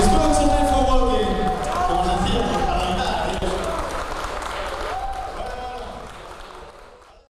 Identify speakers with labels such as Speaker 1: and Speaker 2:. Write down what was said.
Speaker 1: Let's go.